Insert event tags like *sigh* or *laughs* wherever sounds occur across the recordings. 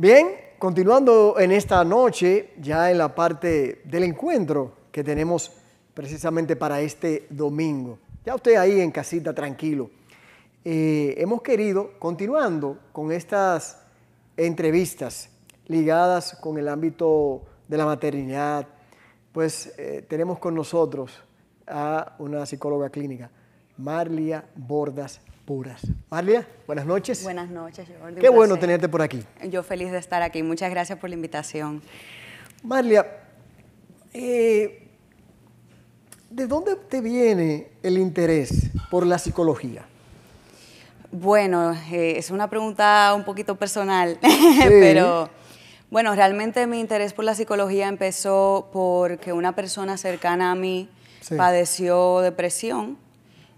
Bien, continuando en esta noche, ya en la parte del encuentro que tenemos precisamente para este domingo. Ya usted ahí en casita tranquilo. Eh, hemos querido, continuando con estas entrevistas ligadas con el ámbito de la maternidad, pues eh, tenemos con nosotros a una psicóloga clínica, Marlia Bordas puras. Marlia, buenas noches. Buenas noches, Jordi. Qué bueno tenerte por aquí. Yo feliz de estar aquí. Muchas gracias por la invitación. Marlia, eh, ¿de dónde te viene el interés por la psicología? Bueno, eh, es una pregunta un poquito personal, *laughs* pero bueno, realmente mi interés por la psicología empezó porque una persona cercana a mí padeció depresión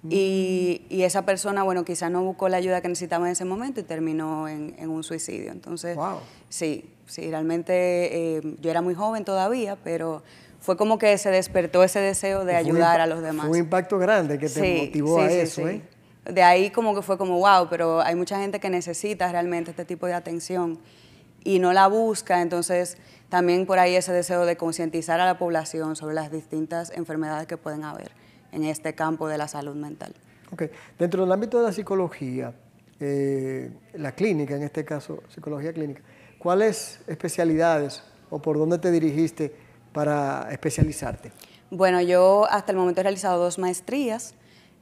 y, esa persona, bueno, quizás no buscó la ayuda que necesitaba en ese momento y terminó en, un suicidio. Entonces, sí, sí, realmente eh, yo era muy joven todavía, pero fue como que se despertó ese deseo de ayudar a los demás. Fue un impacto grande que te motivó a eso, ¿eh? De ahí como que fue como, wow, pero hay mucha gente que necesita realmente este tipo de atención y no la busca, entonces también por ahí ese deseo de concientizar a la población sobre las distintas enfermedades que pueden haber en este campo de la salud mental. Ok, dentro del ámbito de la psicología, eh, la clínica, en este caso, psicología clínica, ¿cuáles especialidades o por dónde te dirigiste para especializarte? Bueno, yo hasta el momento he realizado dos maestrías.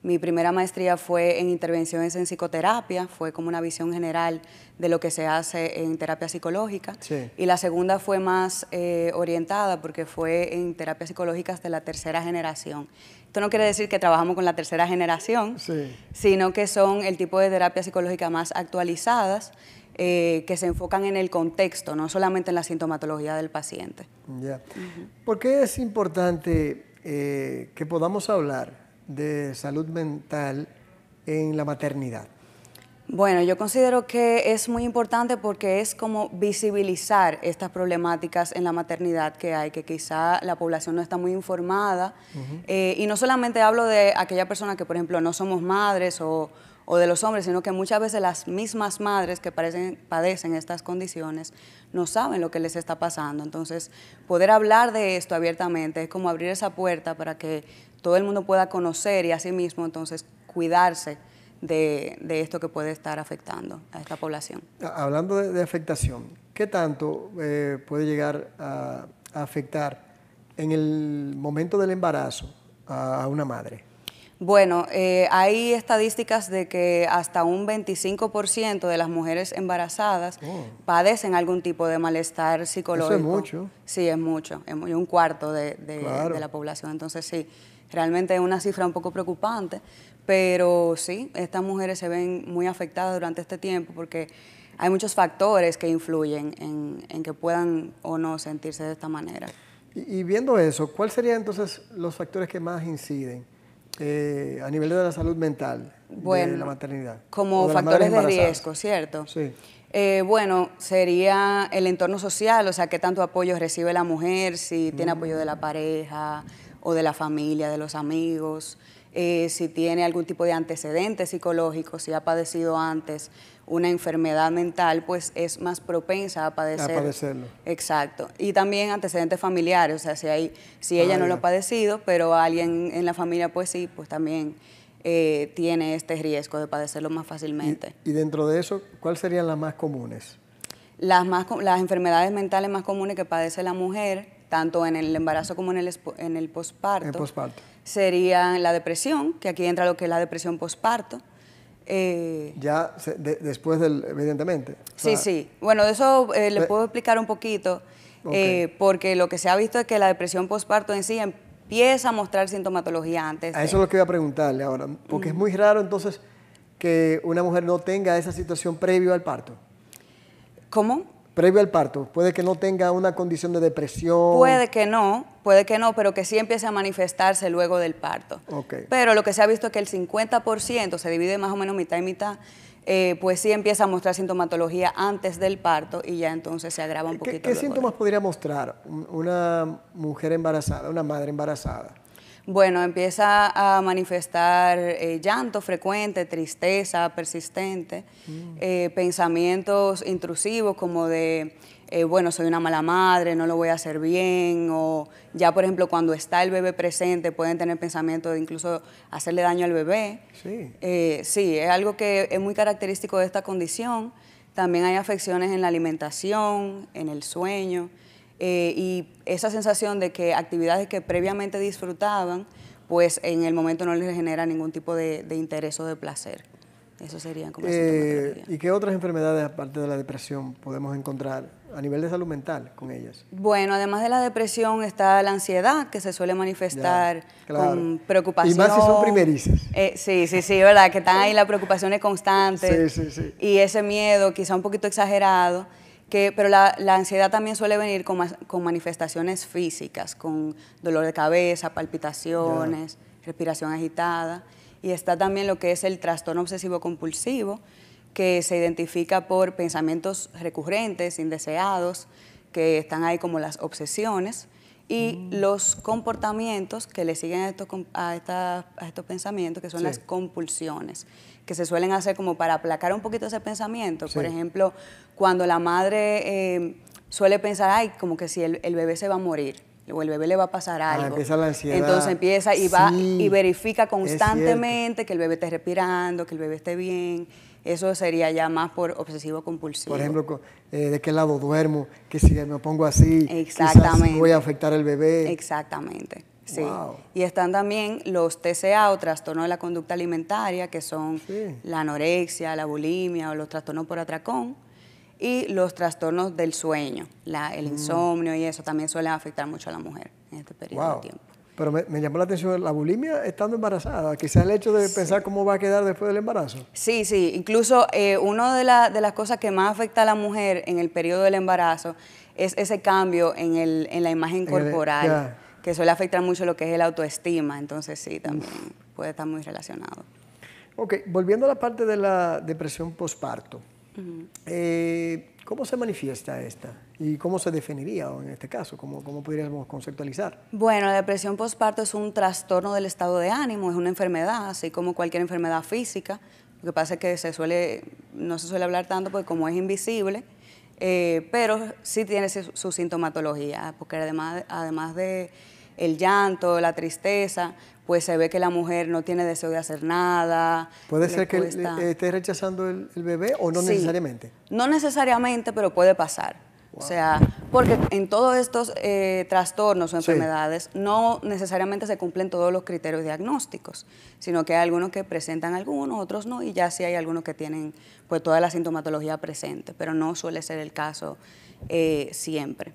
Mi primera maestría fue en intervenciones en psicoterapia, fue como una visión general de lo que se hace en terapia psicológica. Y la segunda fue más eh, orientada porque fue en terapias psicológicas de la tercera generación. Esto no quiere decir que trabajamos con la tercera generación, sino que son el tipo de terapia psicológica más actualizadas eh, que se enfocan en el contexto, no solamente en la sintomatología del paciente. ¿Por qué es importante eh, que podamos hablar de salud mental en la maternidad? Bueno, yo considero que es muy importante porque es como visibilizar estas problemáticas en la maternidad que hay, que quizá la población no está muy informada. Eh, y no solamente hablo de aquella persona que, por ejemplo, no somos madres o, de los hombres, sino que muchas veces las mismas madres que padecen estas condiciones no saben lo que les está pasando. Entonces, poder hablar de esto abiertamente es como abrir esa puerta para que todo el mundo pueda conocer y asimismo entonces cuidarse de, esto que puede estar afectando a esta población. Hablando de, afectación, ¿qué tanto eh, puede llegar a, afectar en el momento del embarazo a, una madre? Bueno, eh, hay estadísticas de que hasta un 25% de las mujeres embarazadas oh. padecen algún tipo de malestar psicológico. Eso es mucho. Sí, es mucho, es un cuarto de, de la población. Entonces, sí, realmente es una cifra un poco preocupante, pero sí, estas mujeres se ven muy afectadas durante este tiempo porque hay muchos factores que influyen en, que puedan o no sentirse de esta manera. Y, viendo eso, ¿cuáles serían entonces los factores que más inciden eh, a nivel de la salud mental de la maternidad? Como factores de riesgo, ¿cierto? Sí. Eh, bueno, sería el entorno social, o sea, qué tanto apoyo recibe la mujer, si tiene apoyo de la pareja o de la familia, de los amigos. Eh, si tiene algún tipo de antecedente psicológico, si ha padecido antes una enfermedad mental, pues es más propensa a padecer. A padecerlo. Exacto. Y también antecedentes familiares, o sea, si, hay, si ella ah, no lo ha padecido, pero alguien en la familia pues sí, pues también eh, tiene este riesgo de padecerlo más fácilmente. Y, dentro de eso, ¿cuáles serían las más comunes? Las, más, las enfermedades mentales más comunes que padece la mujer, tanto en el embarazo como en el, en el posparto. En posparto sería la depresión, que aquí entra lo que es la depresión posparto. Eh, ya después del, evidentemente. sí, sí. Bueno, de eso eh, le puedo explicar un poquito, eh, porque lo que se ha visto es que la depresión posparto en sí empieza a mostrar sintomatología antes. A eso es lo que voy a preguntarle ahora, porque es muy raro entonces que una mujer no tenga esa situación previo al parto. ¿Cómo? previo al parto? ¿Puede que no tenga una condición de depresión? Puede que no, puede que no, pero que sí empiece a manifestarse luego del parto. Pero lo que se ha visto es que el 50% se divide más o menos mitad y mitad, eh, pues sí empieza a mostrar sintomatología antes del parto y ya entonces se agrava un poquito. ¿Qué, síntomas podría mostrar una mujer embarazada, una madre embarazada? Bueno, empieza a manifestar eh, llanto frecuente, tristeza persistente, mm. eh, pensamientos intrusivos como de, eh, bueno, soy una mala madre, no lo voy a hacer bien, o ya por ejemplo cuando está el bebé presente pueden tener pensamientos de incluso hacerle daño al bebé. Sí. sí, es algo que es muy característico de esta condición. También hay afecciones en la alimentación, en el sueño. Eh, y esa sensación de que actividades que previamente disfrutaban, pues en el momento no les genera ningún tipo de, interés o de placer. Eso sería como eh, ¿Y qué otras enfermedades, aparte de la depresión, podemos encontrar a nivel de salud mental con ellas? Bueno, además de la depresión está la ansiedad, que se suele manifestar con preocupación. Y más si son primerizas. Eh, sí, sí, sí, ¿verdad? Que están ahí las preocupaciones constantes. Sí, sí, sí. Y ese miedo, quizá un poquito exagerado pero la, ansiedad también suele venir con, con, manifestaciones físicas, con dolor de cabeza, palpitaciones, respiración agitada. Y está también lo que es el trastorno obsesivo compulsivo, que se identifica por pensamientos recurrentes, indeseados, que están ahí como las obsesiones, y mm. los comportamientos que le siguen a estos, a, estos pensamientos, que son las compulsiones, que se suelen hacer como para aplacar un poquito ese pensamiento. Por ejemplo, cuando la madre eh, suele pensar, ay, como que si el, bebé se va a morir o el bebé le va a pasar ah, algo. empieza la ansiedad. Entonces empieza y va y verifica constantemente que el bebé esté respirando, que el bebé esté bien. Eso sería ya más por obsesivo compulsivo. Por ejemplo, eh, de qué lado duermo, que si me pongo así, Exactamente. voy a afectar al bebé. Exactamente. Sí. Y están también los TCA o trastornos de la conducta alimentaria, que son la anorexia, la bulimia o los trastornos por atracón. Y los trastornos del sueño, el mm. insomnio y eso también suelen afectar mucho a la mujer en este periodo de tiempo. Pero me, llamó la atención la bulimia estando embarazada, quizá el hecho de pensar cómo va a quedar después del embarazo. Sí, sí, incluso eh, una de, de, las cosas que más afecta a la mujer en el periodo del embarazo es ese cambio en, el, en la imagen corporal que suele afectar mucho lo que es el autoestima, entonces sí, también puede estar muy relacionado. Ok, volviendo a la parte de la depresión postparto, eh, ¿cómo se manifiesta esta? ¿Y cómo se definiría en este caso? ¿Cómo, ¿Cómo podríamos conceptualizar? Bueno, la depresión postparto es un trastorno del estado de ánimo, es una enfermedad, así como cualquier enfermedad física. Lo que pasa es que se suele, no se suele hablar tanto porque como es invisible, eh, pero sí tiene su, sintomatología, porque además, además de el llanto, la tristeza, pues se ve que la mujer no tiene deseo de hacer nada. ¿Puede ser que esté rechazando el, bebé o no necesariamente? No necesariamente, pero puede pasar. O sea, porque en todos estos eh, trastornos o enfermedades no necesariamente se cumplen todos los criterios diagnósticos, sino que hay algunos que presentan algunos, otros no, y ya sí hay algunos que tienen pues toda la sintomatología presente, pero no suele ser el caso eh, siempre.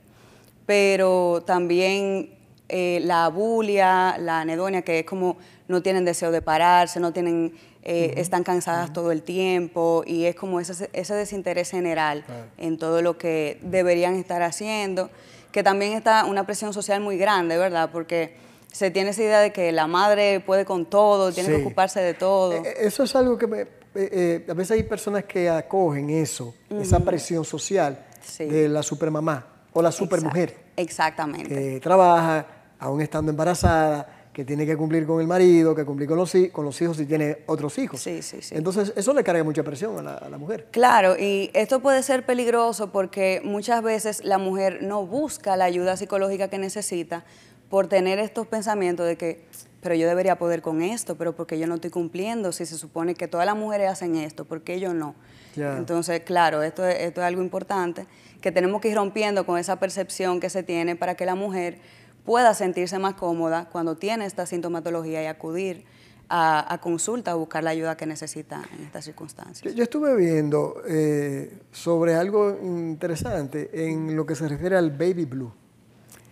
Pero también eh, la bulia, la anedonia, que es como no tienen deseo de pararse, no tienen, eh, están cansadas todo el tiempo y es como ese, ese desinterés general en todo lo que deberían estar haciendo, que también está una presión social muy grande, ¿verdad? Porque se tiene esa idea de que la madre puede con todo, tiene que ocuparse de todo. Eh, eso es algo que me, a veces hay personas que acogen eso, esa presión social de la supermamá o la supermujer. Exactamente. Que trabaja, aún estando embarazada, que tiene que cumplir con el marido, que cumplir con los, con los hijos si tiene otros hijos. Sí, sí, sí. Entonces, eso le carga mucha presión a la, mujer. Claro, y esto puede ser peligroso porque muchas veces la mujer no busca la ayuda psicológica que necesita por tener estos pensamientos de que, pero yo debería poder con esto, pero porque yo no estoy cumpliendo, si se supone que todas las mujeres hacen esto, ¿por qué yo no? Entonces, claro, esto, esto es algo importante que tenemos que ir rompiendo con esa percepción que se tiene para que la mujer pueda sentirse más cómoda cuando tiene esta sintomatología y acudir a, consulta a buscar la ayuda que necesita en estas circunstancias. Yo, estuve viendo eh, sobre algo interesante en lo que se refiere al baby blue.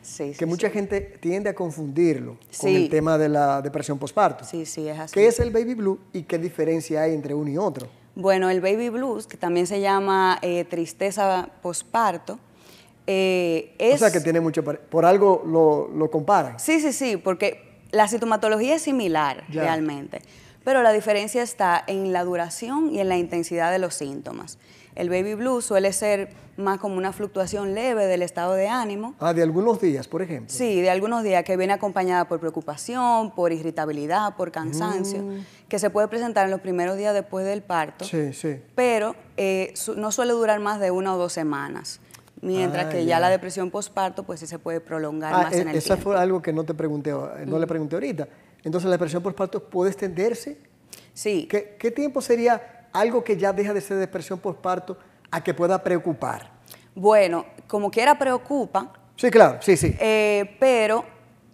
Sí, que mucha gente tiende a confundirlo con el tema de la depresión postparto. Sí, sí, es así. ¿Qué es el baby blue y qué diferencia hay entre uno y otro? Bueno, el baby blues, que también se llama eh, tristeza postparto, eh, o sea que tiene mucho... Por algo lo, lo, comparan. Sí, sí, sí, porque la sintomatología es similar realmente, pero la diferencia está en la duración y en la intensidad de los síntomas. El baby blues suele ser más como una fluctuación leve del estado de ánimo. Ah, de algunos días, por ejemplo. Sí, de algunos días que viene acompañada por preocupación, por irritabilidad, por cansancio, Mm. que se puede presentar en los primeros días después del parto, Sí, sí. pero eh, no suele durar más de una o dos semanas. Mientras Ah, que ya. ya la depresión postparto, pues sí se puede prolongar Ah, más e- en el esa tiempo. fue algo que no te pregunté, eh, no le pregunté ahorita. Entonces, la depresión postparto puede extenderse. Sí, ¿Qué, qué tiempo sería algo que ya deja de ser depresión postparto a que pueda preocupar? bueno, como quiera preocupa, Sí, claro, sí, sí. Eh, pero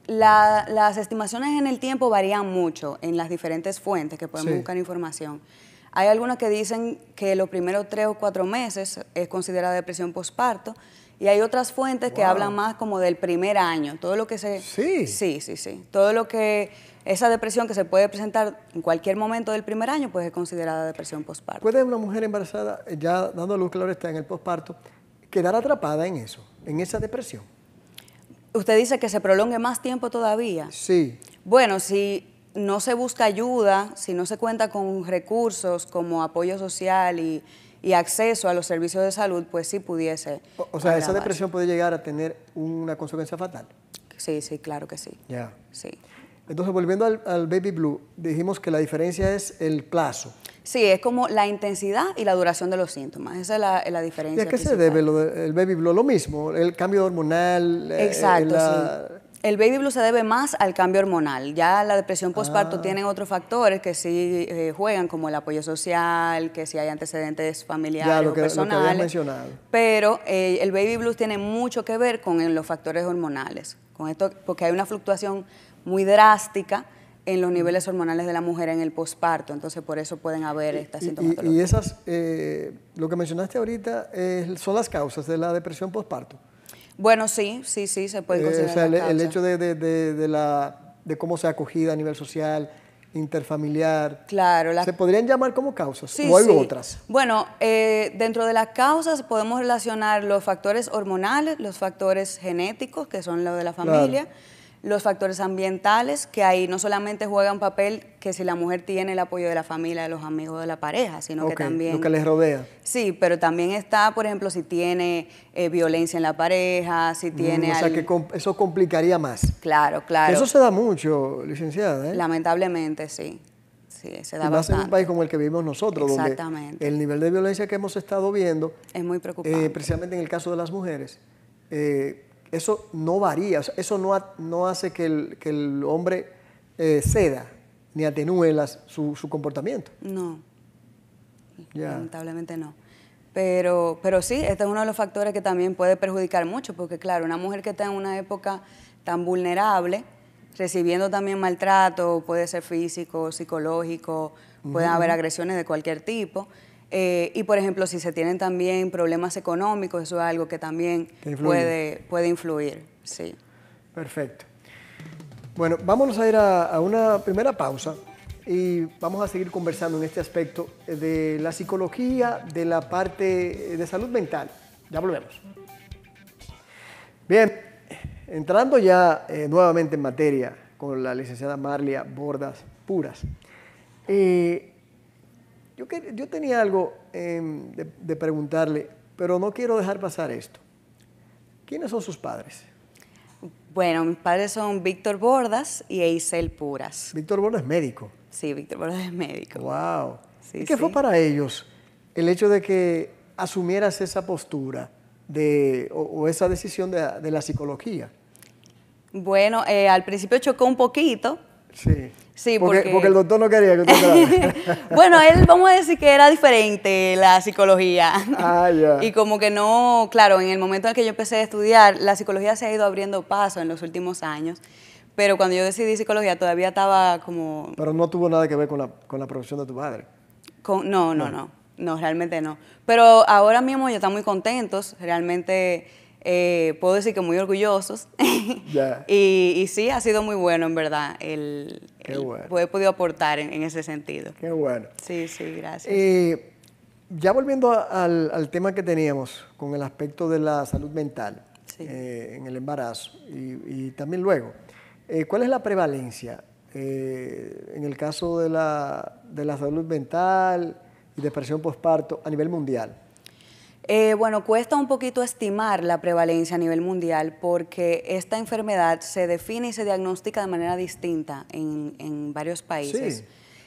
la- las estimaciones en el tiempo varían mucho en las diferentes fuentes que podemos Sí. buscar información. Hay algunas que dicen que los primeros tres o cuatro meses es considerada depresión postparto y hay otras fuentes que hablan más como del primer año, todo lo que se... Sí. Sí, sí, sí. Todo lo que... Esa depresión que se puede presentar en cualquier momento del primer año, pues es considerada depresión postparto. ¿Puede una mujer embarazada, ya dando a luz, claro está, en el postparto, quedar atrapada en eso, en esa depresión? Usted dice que se prolongue más tiempo todavía. Sí. Bueno, si no se busca ayuda, si no se cuenta con recursos como apoyo social y, y acceso a los servicios de salud, pues sí pudiese. O, o sea, esa depresión puede llegar a tener una consecuencia fatal. Sí, sí, claro que sí. Ya. Sí. Entonces, volviendo al, al baby blue, dijimos que la diferencia es el plazo. Sí, es como la intensidad y la duración de los síntomas. Esa es la, la ¿Y diferencia. a qué se principal. debe lo del baby blue? Lo mismo, el cambio hormonal. eh, Exacto, la- sí. El baby blue se debe más al cambio hormonal. Ya la depresión postparto Ah. tiene otros factores que sí eh, juegan, como el apoyo social, que si hay antecedentes familiares Ya, lo o que- lo que personales. mencionado. Pero eh, el baby blues tiene mucho que ver con los factores hormonales. Con esto, porque hay una fluctuación muy drástica en los niveles hormonales de la mujer en el posparto. Entonces, por eso pueden haber estas Y- y, sintomatologías. y esas, eh, lo que mencionaste ahorita, son las causas de la depresión postparto. Bueno, sí, sí, sí, se puede Eh, considerar. o sea, el, hecho de, de- de- de la, de cómo se ha acogida a nivel social, interfamiliar. Claro, la ¿Se podrían llamar como causas? Sí, ¿O hay sí. otras? Bueno, eh, dentro de las causas podemos relacionar los factores hormonales, los factores genéticos, que son los de la Claro. Los factores ambientales, que ahí no solamente juegan papel que si la mujer tiene el apoyo de la familia, de los amigos de la pareja, sino que también... Lo que les rodea. Sí, pero también está, por ejemplo, si tiene eh, violencia en la pareja, si tiene... Mm, o sea, al- que com- eso complicaría más. Claro, claro. Eso se da mucho, licenciada. ¿eh? Lamentablemente, sí. Sí, se da y más en un país como el que vivimos nosotros, Exactamente. donde el nivel de violencia que hemos estado viendo, Es muy preocupante. eh, precisamente en el caso de las mujeres, eh, eso no varía, o sea, eso no, ha- no hace que el, que el hombre eh, ceda ni atenúe las- su, su comportamiento. No. Lamentablemente no. Pero, pero sí, este es uno de los factores que también puede perjudicar mucho, porque claro, una mujer que está en una época tan vulnerable, recibiendo también maltrato, puede ser físico, psicológico, pueden haber agresiones de cualquier tipo. Eh, y por ejemplo, si se tienen también problemas económicos, eso es algo que también puede, puede influir. Sí. Perfecto. Bueno, vámonos a ir a, a una primera pausa y vamos a seguir conversando en este aspecto de la psicología, de la parte de salud mental. Ya volvemos. Bien, entrando ya eh, nuevamente en materia con la licenciada Marlia Bordas Puras. eh, yo, que- yo tenía algo em, de, de preguntarle, pero no quiero dejar pasar esto. ¿Quiénes son sus padres? Bueno, mis padres son Víctor Bordas y Eisel Puras. Víctor Bordas es médico. Sí, Víctor Bordas es médico. Wow. Sí, ¿Y qué fue para ellos el hecho de que asumieras esa postura de, o, o esa decisión de, de la psicología? Bueno, eh, al principio chocó un poquito. Sí. Sí, porque, porque- porque el doctor no quería que usted *laughs* bueno, él vamos a decir que era diferente la psicología. Ah, ya. Y como que no, claro, en el momento en que yo empecé a estudiar, la psicología se ha ido abriendo paso en los últimos años. Pero cuando yo decidí psicología todavía estaba como... Pero no tuvo nada que ver con la, con la profesión de tu padre. con- no, no, no, no, realmente no. Pero ahora mismo ellos están muy contentos, realmente eh, puedo decir que muy orgullosos. *laughs* Ya. y, y sí, ha sido muy bueno, en verdad, el, el- bueno. he podido aportar en, en ese sentido. Qué bueno. Sí, sí, gracias. Eh, ya volviendo al, al tema que teníamos con el aspecto de la salud mental Sí. eh, en el embarazo y, y también luego, eh, ¿cuál es la prevalencia eh, en el caso de la, de la salud mental y depresión postparto a nivel mundial? Eh, bueno, cuesta un poquito estimar la prevalencia a nivel mundial porque esta enfermedad se define y se diagnostica de manera distinta en, varios países.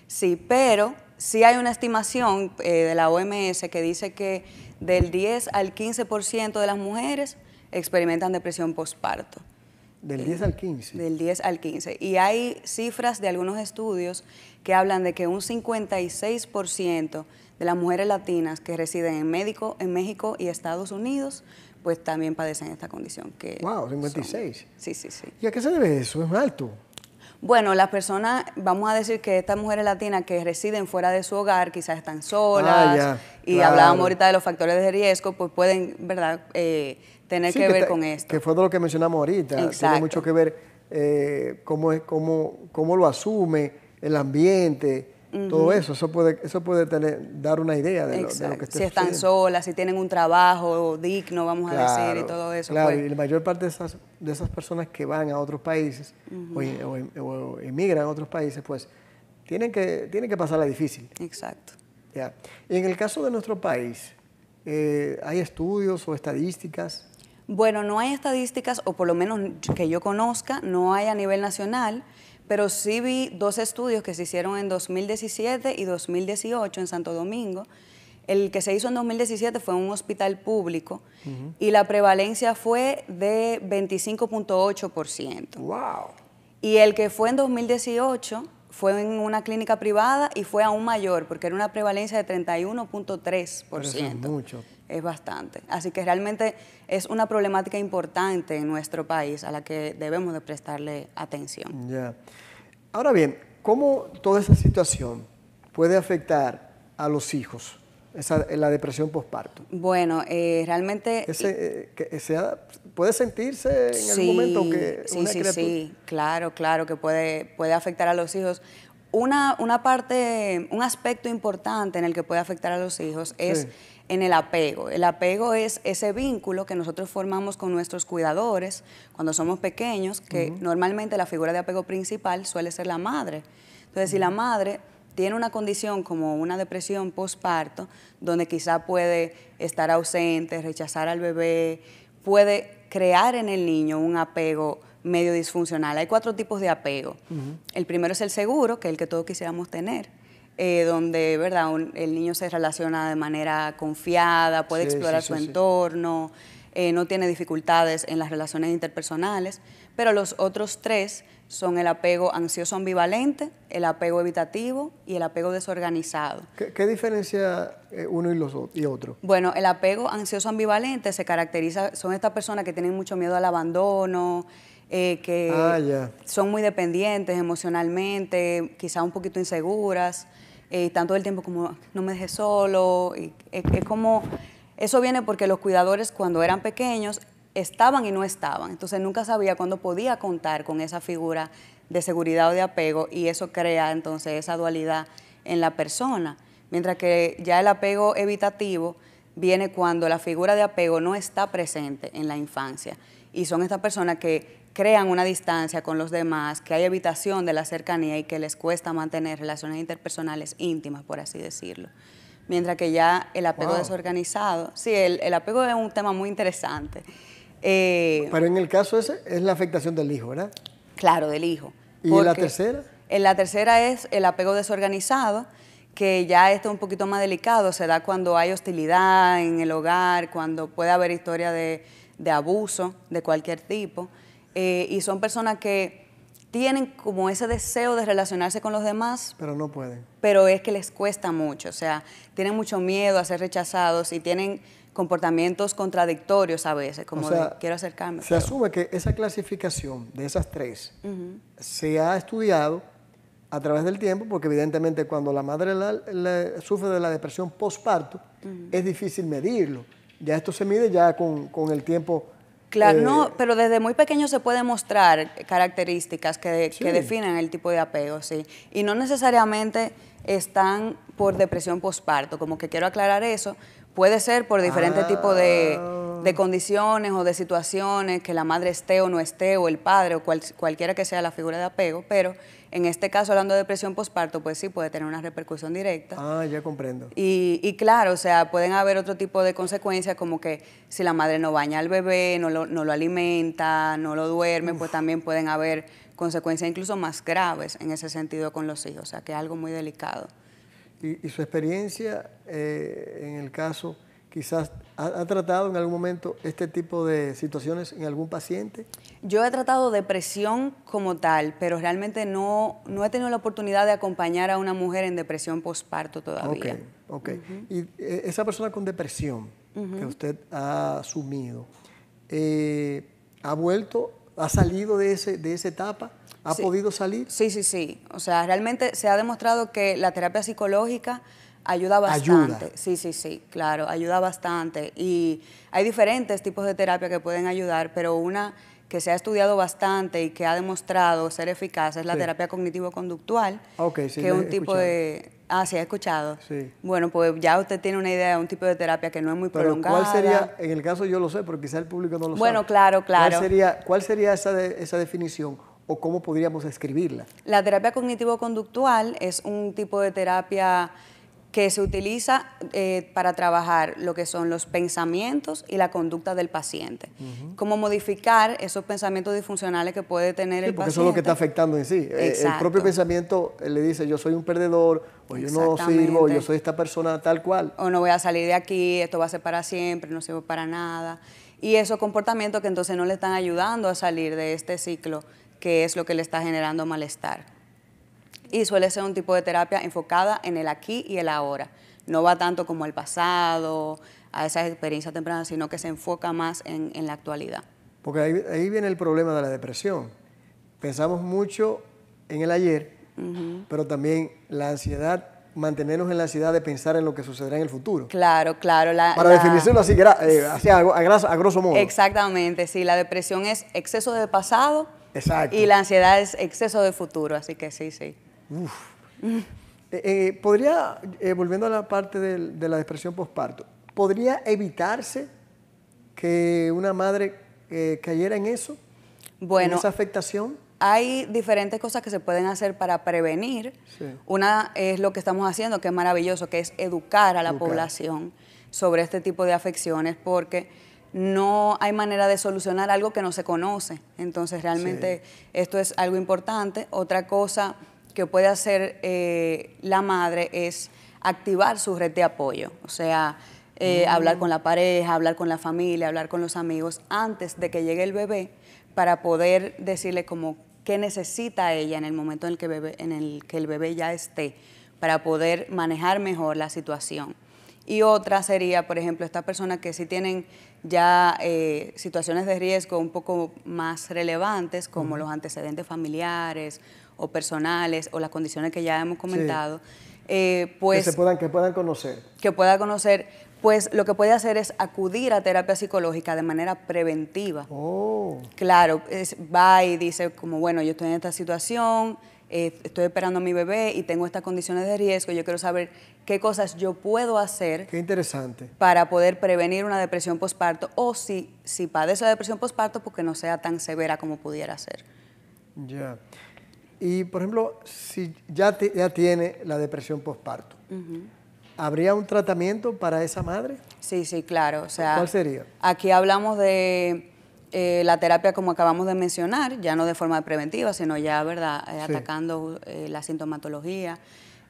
Sí. pero sí hay una estimación eh, de la OMS que dice que del 10 al 15% de las mujeres experimentan depresión postparto. Del 10 al 15. Del 10 al 15. Y hay cifras de algunos estudios que hablan de que un 56% de las mujeres latinas que residen en, México, en México y Estados Unidos, pues también padecen esta condición. Que wow, 56. sí, sí, sí. ¿Y a qué se debe eso? ¿Es alto? Bueno, las personas, vamos a decir que estas mujeres latinas que residen fuera de su hogar, quizás están solas, ah, y hablábamos ahorita de los factores de riesgo, pues pueden, ¿verdad?, eh, tener que, ver con esto. Que fue de lo que mencionamos ahorita. Tiene mucho que ver eh, cómo, es, cómo, cómo lo asume el ambiente, todo eso, eso puede, eso puede tener, dar una idea de, lo, que Si están solas, si tienen un trabajo digno, vamos a decir, y todo eso. Claro, pues. y la mayor parte de esas, de esas personas que van a otros países o, emigran a otros países, pues tienen que, tienen que pasarla difícil. Exacto. Ya. Y en el caso de nuestro país, eh, ¿hay estudios o estadísticas? Bueno, no hay estadísticas, o por lo menos que yo conozca, no hay a nivel nacional pero sí vi dos estudios que se hicieron en 2017 y 2018 en Santo Domingo. El que se hizo en 2017 fue en un hospital público y la prevalencia fue de 25.8%. ¡Wow! Y el que fue en 2018 fue en una clínica privada y fue aún mayor, porque era una prevalencia de 31.3%. Es mucho. Es bastante. Así que realmente es una problemática importante en nuestro país a la que debemos de prestarle atención. Ya. Ahora bien, ¿cómo toda esa situación puede afectar a los hijos? Esa, la depresión postparto. Bueno, eh, realmente... Eh, ¿Puede sentirse en el momento que sí, sí, Sí, claro, claro que puede, puede afectar a los hijos. Una, una parte, un aspecto importante en el que puede afectar a los hijos es en el apego. El apego es ese vínculo que nosotros formamos con nuestros cuidadores cuando somos pequeños, que normalmente la figura de apego principal suele ser la madre. Entonces, si la madre tiene una condición como una depresión postparto, donde quizá puede estar ausente, rechazar al bebé, puede crear en el niño un apego medio disfuncional. Hay cuatro tipos de apego. El primero es el seguro, que es el que todos quisiéramos tener. Eh, donde ¿verdad? el niño se relaciona de manera confiada, puede explorar su entorno, eh, no tiene dificultades en las relaciones interpersonales, pero los otros tres son el apego ansioso ambivalente, el apego evitativo y el apego desorganizado. ¿Qué, diferencia eh, uno y los y otro? Bueno, el apego ansioso ambivalente se caracteriza, son estas personas que tienen mucho miedo al abandono, que ah, son muy dependientes emocionalmente, quizá un poquito inseguras eh, tanto el tiempo como no me dejé solo. Y, es, como, eso viene porque los cuidadores cuando eran pequeños estaban y no estaban, entonces nunca sabía cuándo podía contar con esa figura de seguridad o de apego y eso crea entonces esa dualidad en la persona. Mientras que ya el apego evitativo viene cuando la figura de apego no está presente en la infancia y son estas personas que crean una distancia con los demás, que hay evitación de la cercanía y que les cuesta mantener relaciones interpersonales íntimas, por así decirlo. Mientras que ya el apego desorganizado, sí, el, apego es un tema muy interesante. Eh, Pero en el caso ese es la afectación del hijo, ¿verdad? Claro, del hijo. ¿Y en la tercera? En la tercera es el apego desorganizado, que ya está un poquito más delicado, se da cuando hay hostilidad en el hogar, cuando puede haber historia de, de abuso de cualquier tipo. Eh, y son personas que tienen como ese deseo de relacionarse con los demás. Pero no pueden. Pero es que les cuesta mucho, o sea, tienen mucho miedo a ser rechazados y tienen comportamientos contradictorios a veces, como de quiero acercarme. Se asume que esa clasificación de esas tres se ha estudiado a través del tiempo, porque evidentemente cuando la madre sufre de la depresión postparto, es difícil medirlo. Ya esto se mide ya con, con el tiempo Claro, no, eh, pero desde muy pequeño se puede mostrar características que, que, definen el tipo de apego, sí. Y no necesariamente están por depresión postparto, como que quiero aclarar eso. Puede ser por diferentes tipos de, ah. De, condiciones o de situaciones, que la madre esté o no esté, o el padre, o cualquiera que sea la figura de apego, pero En este caso, hablando de depresión postparto, pues sí puede tener una repercusión directa. Ah, ya comprendo. Y, claro, o sea, pueden haber otro tipo de consecuencias, como que si la madre no baña al bebé, no lo, no lo alimenta, no lo duerme, pues también pueden haber consecuencias incluso más graves en ese sentido con los hijos, o sea, que es algo muy delicado. ¿Y, su experiencia eh, en el caso, quizás, ¿ha, tratado en algún momento este tipo de situaciones en algún paciente? Yo he tratado depresión como tal, pero realmente no, no he tenido la oportunidad de acompañar a una mujer en depresión postparto todavía. Ok, ok. Y eh, esa persona con depresión que usted ha asumido, eh, ¿ha vuelto, ha salido de, ese, de esa etapa? ¿Ha podido salir? Sí, sí, sí. O sea, realmente se ha demostrado que la terapia psicológica ayuda bastante. Sí, sí, sí, claro, ayuda bastante. Y hay diferentes tipos de terapia que pueden ayudar, pero una que se ha estudiado bastante y que ha demostrado ser eficaz es la terapia cognitivo-conductual, okay, sí, que es un tipo de... Ah, sí, ha escuchado. Sí. Bueno, pues ya usted tiene una idea de un tipo de terapia que no es muy Pero prolongada. ¿Cuál sería, en el caso yo lo sé, porque quizá el público no lo sabe. Bueno, claro, claro. ¿Cuál sería, cuál sería esa, esa definición? o cómo podríamos escribirla? La terapia cognitivo-conductual es un tipo de terapia que se utiliza eh, para trabajar lo que son los pensamientos y la conducta del paciente. Cómo modificar esos pensamientos disfuncionales que puede tener el porque paciente. eso es lo que está afectando en sí. Eh, el propio pensamiento le dice, yo soy un perdedor, o yo no sirvo, o yo soy esta persona tal cual. O no voy a salir de aquí, esto va a ser para siempre, no sirvo para nada. Y esos comportamientos que entonces no le están ayudando a salir de este ciclo que es lo que le está generando malestar. Y suele ser un tipo de terapia enfocada en el aquí y el ahora. No va tanto como el pasado, a esas experiencias tempranas, sino que se enfoca más en, la actualidad. Porque ahí, viene el problema de la depresión. Pensamos mucho en el ayer, pero también la ansiedad mantenernos en la ansiedad de pensar en lo que sucederá en el futuro. Claro, claro. Para definirlo así, eh, así a, a, grosso modo. Exactamente, sí. La depresión es exceso de pasado y la ansiedad es exceso de futuro, así que sí, sí. Eh, eh, ¿Podría, eh, volviendo a la parte de, la depresión postparto, ¿podría evitarse que una madre cayera en eso? Bueno. ¿En esa afectación? Hay diferentes cosas que se pueden hacer para prevenir. Una es lo que estamos haciendo, que es maravilloso, que es educar a la población sobre este tipo de afecciones, porque no hay manera de solucionar algo que no se conoce. Entonces, realmente esto es algo importante. Otra cosa que puede hacer eh, la madre es activar su red de apoyo, o sea, eh, mm. hablar con la pareja, hablar con la familia, hablar con los amigos antes de que llegue el bebé para poder decirle como qué necesita ella en el momento en el que, en el, que el bebé ya esté, para poder manejar mejor la situación. Y otra sería, por ejemplo, estas personas que sí tienen ya eh, situaciones de riesgo un poco más relevantes, como los antecedentes familiares o personales o las condiciones que ya hemos comentado. Eh, pues, que, se puedan, que puedan conocer. Que pueda conocer, pues lo que puede hacer es acudir a terapia psicológica de manera preventiva. Oh. Claro, va y dice como, bueno, yo estoy en esta situación, eh, estoy esperando a mi bebé y tengo estas condiciones de riesgo, yo quiero saber qué cosas yo puedo hacer. Qué interesante. Para poder prevenir una depresión postparto o si, si padece la depresión postparto, porque no sea tan severa como pudiera ser. Ya. Y, por ejemplo, si ya, ya tiene la depresión postparto, ¿habría un tratamiento para esa madre? Sí, sí, claro. O sea, ¿Cuál sería? Aquí hablamos de eh, la terapia, como acabamos de mencionar, ya no de forma preventiva, sino ya, ¿verdad?, eh, atacando eh, la sintomatología.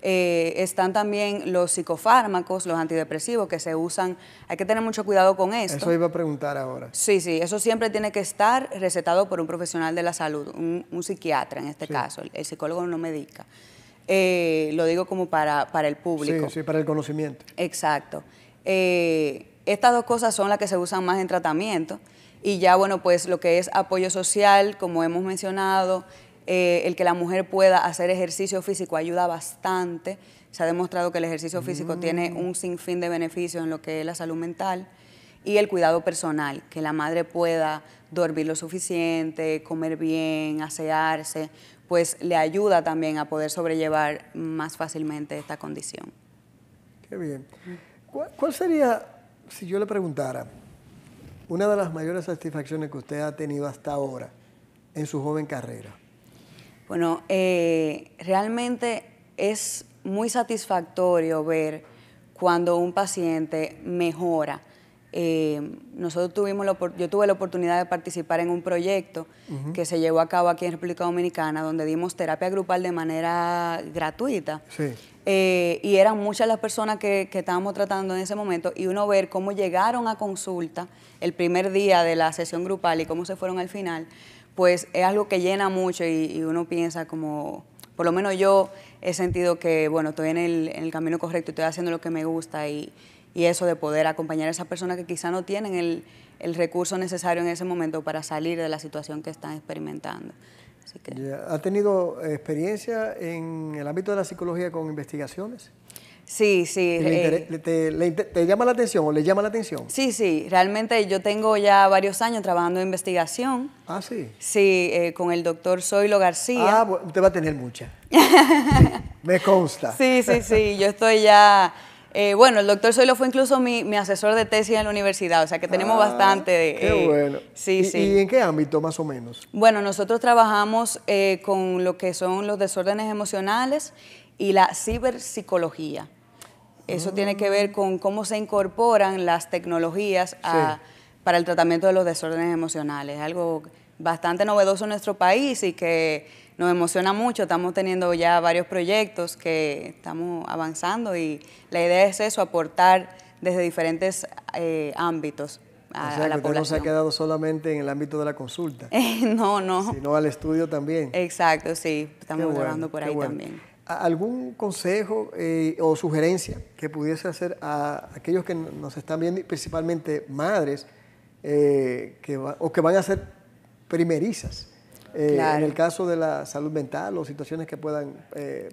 Están también los psicofármacos, los antidepresivos que se usan. Hay que tener mucho cuidado con esto. Eso iba a preguntar ahora. Sí, sí, eso siempre tiene que estar recetado por un profesional de la salud, un, psiquiatra en este caso. El, psicólogo no medica. lo digo como para, para el público. Sí, sí, para el conocimiento. Exacto. estas dos cosas son las que se usan más en tratamiento. Y ya, bueno, pues lo que es apoyo social, como hemos mencionado, eh, el que la mujer pueda hacer ejercicio físico ayuda bastante. Se ha demostrado que el ejercicio físico tiene mm. un sinfín de beneficios en lo que es la salud mental. Y el cuidado personal, que la madre pueda dormir lo suficiente, comer bien, asearse, pues le ayuda también a poder sobrellevar más fácilmente esta condición. Qué bien. ¿Cuál sería, si yo le preguntara, una de las mayores satisfacciones que usted ha tenido hasta ahora en su joven carrera? Bueno, eh, realmente es muy satisfactorio ver cuando un paciente mejora. Eh, nosotros tuvimos yo tuve la oportunidad de participar en un proyecto que se llevó a cabo aquí en República Dominicana, donde dimos terapia grupal de manera gratuita. Eh, y eran muchas las personas que, estábamos tratando en ese momento, y uno ver cómo llegaron a consulta el primer día de la sesión grupal y cómo se fueron al final, pues es algo que llena mucho y, uno piensa como, por lo menos yo he sentido que, bueno, estoy en el, camino correcto, estoy haciendo lo que me gusta y, eso de poder acompañar a esas personas que quizá no tienen el, recurso necesario en ese momento para salir de la situación que están experimentando. ¿Ha tenido experiencia en el ámbito de la psicología con investigaciones? Sí, sí. Eh, te, llama la atención o le llama la atención? Sí, sí. Realmente yo tengo ya varios años trabajando en investigación. Ah, sí. Sí, eh, con el doctor Zoilo García. Ah, usted va a tener mucha. *laughs* me consta. Sí, sí, sí. Yo estoy ya... Eh, bueno, el doctor Zoilo fue incluso mi, asesor de tesis en la universidad, o sea que tenemos ah, bastante de... Qué bueno. Sí, sí. ¿Y en qué ámbito más o menos? Bueno, nosotros trabajamos con lo que son los desórdenes emocionales y la ciberpsicología. Eso tiene que ver con cómo se incorporan las tecnologías para el tratamiento de los desórdenes emocionales. Algo bastante novedoso en nuestro país y que nos emociona mucho. Estamos teniendo ya varios proyectos que estamos avanzando y la idea es eso, aportar desde diferentes eh, ámbitos. A, o sea, la que no se ha quedado solamente en el ámbito de la consulta. *laughs* no, no. Sino al estudio también. Exacto, sí. Estamos trabajando por ahí también. ¿Algún consejo eh, o sugerencia que pudiese hacer a aquellos que nos están viendo, principalmente madres, eh, que o que van a ser primerizas eh, en el caso de la salud mental o situaciones que puedan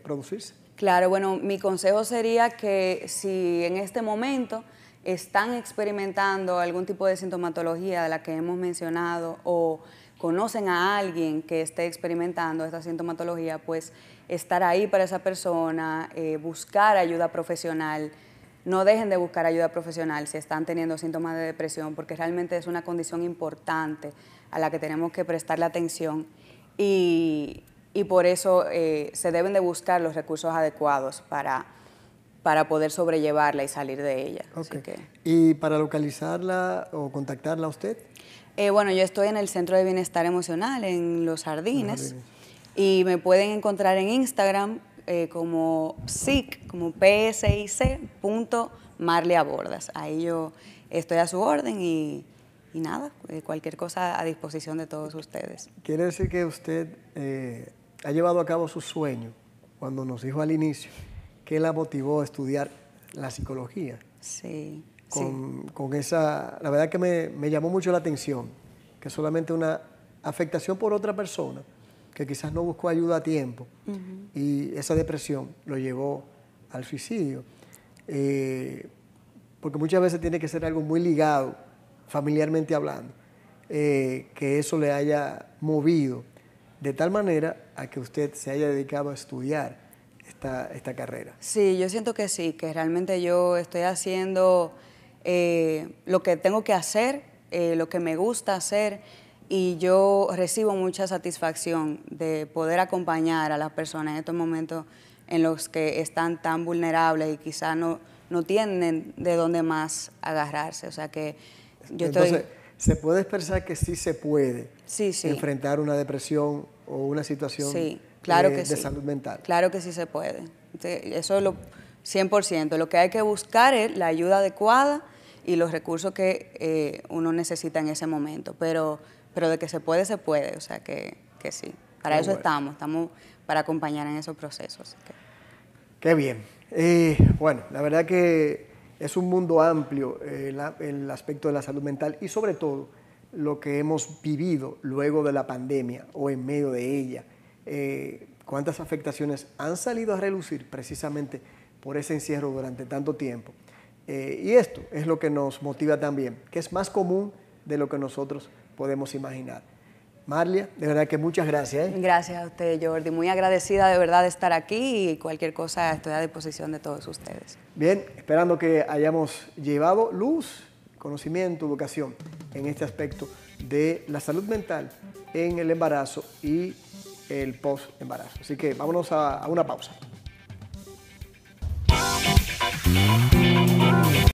producirse? Claro, bueno, mi consejo sería que si en este momento están experimentando algún tipo de sintomatología de la que hemos mencionado o conocen a alguien que esté experimentando esta sintomatología, pues estar ahí para esa persona, eh, buscar ayuda profesional. No dejen de buscar ayuda profesional si están teniendo síntomas de depresión, porque realmente es una condición importante a la que tenemos que prestarle atención y, por eso eh, se deben de buscar los recursos adecuados para, para poder sobrellevarla y salir de ella. ¿Y para localizarla o contactarla a usted? Eh, bueno, yo estoy en el Centro de Bienestar Emocional, en Los Jardines, y me pueden encontrar en Instagram eh, como SIC, como PSIC, punto. Ahí yo estoy a su orden y, nada, eh, cualquier cosa a disposición de todos ustedes. Quiere decir que usted ha llevado a cabo su sueño cuando nos dijo al inicio que la motivó a estudiar la psicología. Sí con, esa, la verdad que me, llamó mucho la atención, que solamente una afectación por otra persona, que quizás no buscó ayuda a tiempo, y esa depresión lo llevó al suicidio. Eh, porque muchas veces tiene que ser algo muy ligado, familiarmente hablando, eh, que eso le haya movido de tal manera a que usted se haya dedicado a estudiar esta, esta carrera. Sí, yo siento que sí, que realmente yo estoy haciendo eh, lo que tengo que hacer, lo que me gusta hacer y yo recibo mucha satisfacción de poder acompañar a las personas en estos momentos en los que están tan vulnerables y quizás no, no tienen de dónde más agarrarse. O sea que yo Entonces, ¿se puede expresar que sí se puede sí, sí. enfrentar una depresión o una situación claro eh, que de salud mental? Claro que sí se puede. Eso es lo 100%. Lo que hay que buscar es la ayuda adecuada y los recursos que eh, uno necesita en ese momento. Pero, pero de que se puede, se puede. O sea que, que sí. Para eso estamos, estamos para acompañar en esos procesos. Qué bien. Eh, bueno, la verdad que es un mundo amplio eh, el aspecto de la salud mental y sobre todo lo que hemos vivido luego de la pandemia o en medio de ella. cuántas afectaciones han salido a relucir precisamente por ese encierro durante tanto tiempo. Eh, y esto es lo que nos motiva también, que es más común de lo que nosotros podemos imaginar. Marlia, de verdad que muchas gracias. ¿eh? Gracias a usted, Jordi. Muy agradecida de verdad de estar aquí y cualquier cosa estoy a disposición de todos ustedes. Bien, esperando que hayamos llevado luz, conocimiento, educación en este aspecto de la salud mental en el embarazo y el post embarazo. Así que vámonos a una pausa.